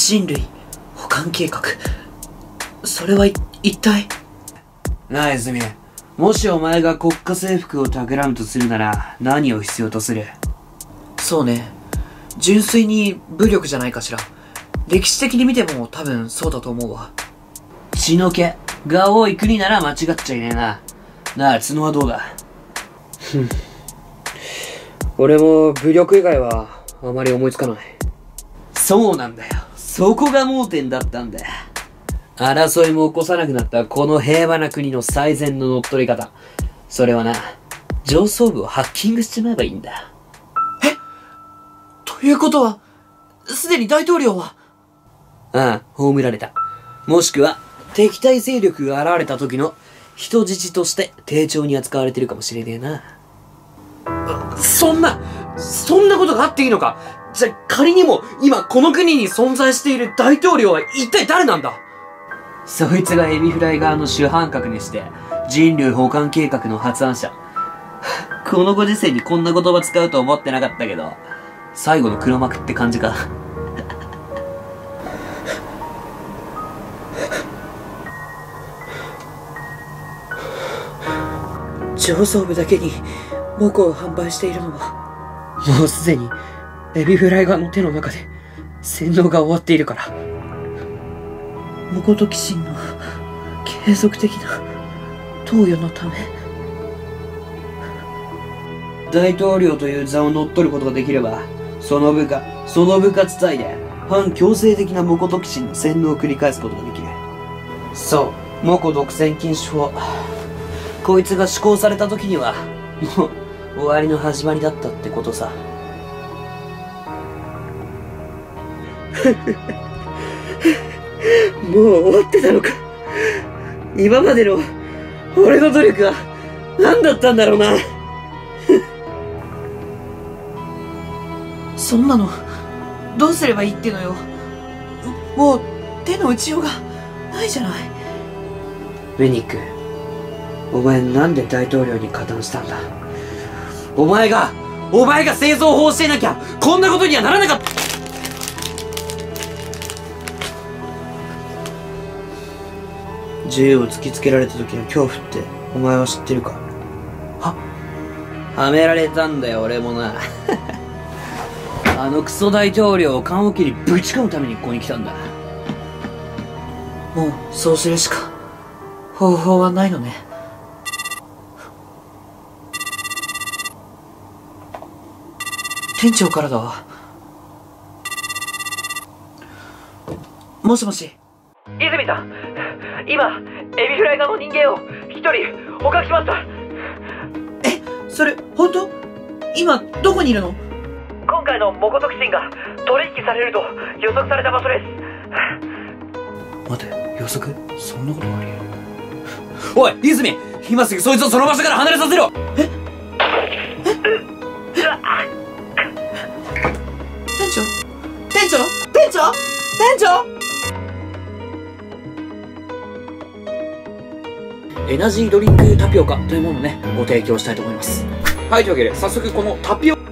人類保管計画。それは一体？なあ泉。もしお前が国家征服を企むとするなら何を必要とする？そうね。純粋に武力じゃないかしら。歴史的に見ても多分そうだと思うわ。血の気？が多い国なら間違っちゃいねえな。なあ角はどうだ？俺も武力以外はあまり思いつかない。そうなんだよそこが盲点だったんだ。よ争いも起こさなくなったこの平和な国の最善の乗っ取り方。それはな上層部をハッキングしちまえばいいんだ。ということはすでに大統領は？ああ葬られた。もしくは敵対勢力が現れた時の人質として丁重に扱われてるかもしれねえなそんな、そんなことがあっていいのか。じゃ、仮にも今この国に存在している大統領は一体誰なんだ？そいつがエビフライ側の主犯格にして人類保管計画の発案者。このご時世にこんな言葉使うと思ってなかったけど最後の黒幕って感じか。上層部だけに母校を販売しているのは。もうすでにエビフライ側の手の中で洗脳が終わっているから。無事騎士の継続的な投与のため。大統領という座を乗っ取ることができればその部下その部活隊で反強制的な無骨騎士の洗脳を繰り返すことができる。そうモコ独占禁止法。こいつが施行された時にはもう終わりの始まりだったってことさ もう終わってたのか。今までの俺の努力は何だったんだろうな。そんなのどうすればいいってのよもう手の打ちようがないじゃないフェニックお前なんで大統領に加担したんだお前がお前が製造法をしていなきゃこんなことにはならなかった。銃を突きつけられた時の恐怖ってお前は知ってるか？ははめられたんだよ俺もな。あのクソ大統領を棺桶にぶち込むためにここに来たんだ。もうそうするしか方法はないのね。店長からだわ。もしもし。泉さん。今エビフライ側の人間を一人捕獲しました。えそれ本当？今どこにいるの？今回のモコトキシンが取引されると予測された場所です。待て予測？そんなことがありえる。おい泉！今すぐそいつをその場所から離れさせろ！店長。店長？店長？店長？エナジードリンクタピオカというものをね、ご提供したいと思います。はい、というわけで、早速このタピオ